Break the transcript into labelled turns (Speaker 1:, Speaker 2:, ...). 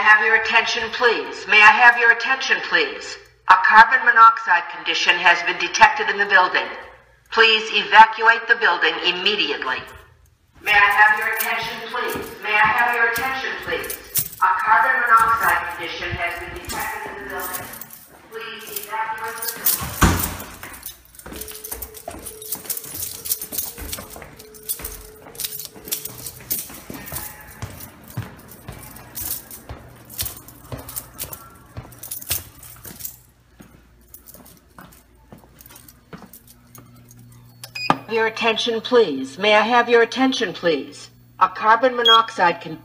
Speaker 1: have your attention, please? May I have your attention, please? A carbon monoxide condition has been detected in the building. Please evacuate the building immediately. May I have your attention, please? May I have your attention, please? A carbon monoxide condition has been detected in the building. Your attention, please. May I have your attention, please? A carbon monoxide con-